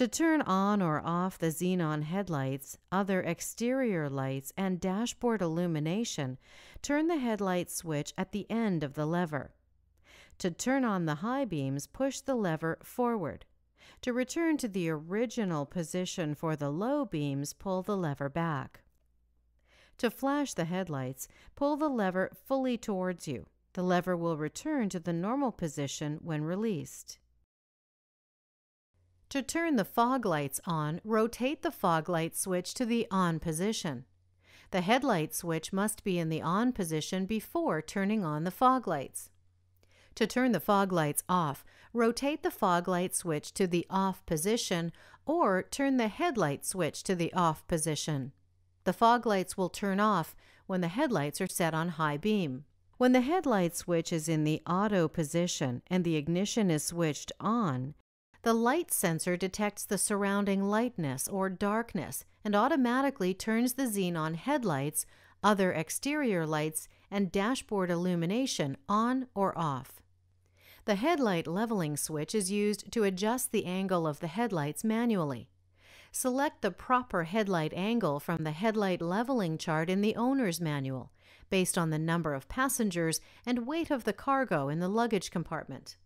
To turn on or off the xenon headlights, other exterior lights, and dashboard illumination, turn the headlight switch at the end of the lever. To turn on the high beams, push the lever forward. To return to the original position for the low beams, pull the lever back. To flash the headlights, pull the lever fully towards you. The lever will return to the normal position when released. To turn the fog lights on, rotate the fog light switch to the on position. The headlight switch must be in the on position before turning on the fog lights. To turn the fog lights off, rotate the fog light switch to the off position or turn the headlight switch to the off position. The fog lights will turn off when the headlights are set on high beam. When the headlight switch is in the auto position and the ignition is switched on, the light sensor detects the surrounding lightness or darkness and automatically turns the xenon headlights, other exterior lights, and dashboard illumination on or off. The headlight leveling switch is used to adjust the angle of the headlights manually. Select the proper headlight angle from the headlight leveling chart in the owner's manual, based on the number of passengers and weight of the cargo in the luggage compartment.